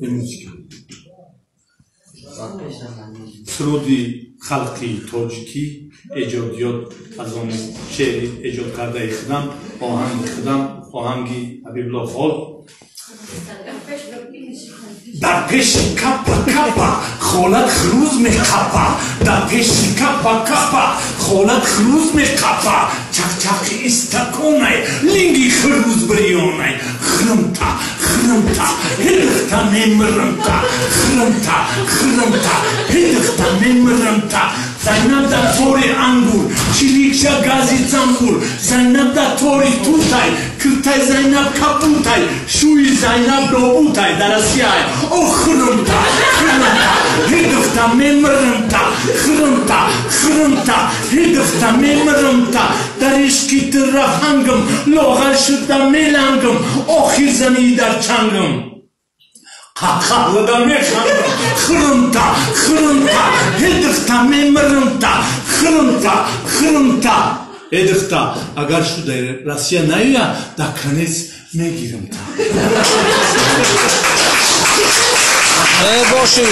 به موسیقی суруди халқи тоҷикӣ эҷодиёт аз он шеъри эҷод кардаи худам оҳанги худам оҳанги ҳабибулло хол дар пеши капа капа холат хрӯз меқапа дар пеши капа капа холат хрӯз меқапа чақчақи истаконай линги хрӯз бирёнай хрымта хрымта ҳидихта мемирымта хрымта хрымта ҳидихта мемирымта зайнаб дар тори ангур чиликша гази замбур зайнаб дар тори тутай киртай зайнаб капутай шӯи зайнаб добутай дар асияй о хрымта ҳидихта мемирымта хрымта хрымта ҳидихта мемирымта дар ишқи тиррафангам лоғар шуда мелангам охир замӣ дар чангам. Қаққалада механдам хрымта хрымта ҳидихта мемирымта хрымта хрымта эдихта агар шуда россия наёя дар конец мегиримта боши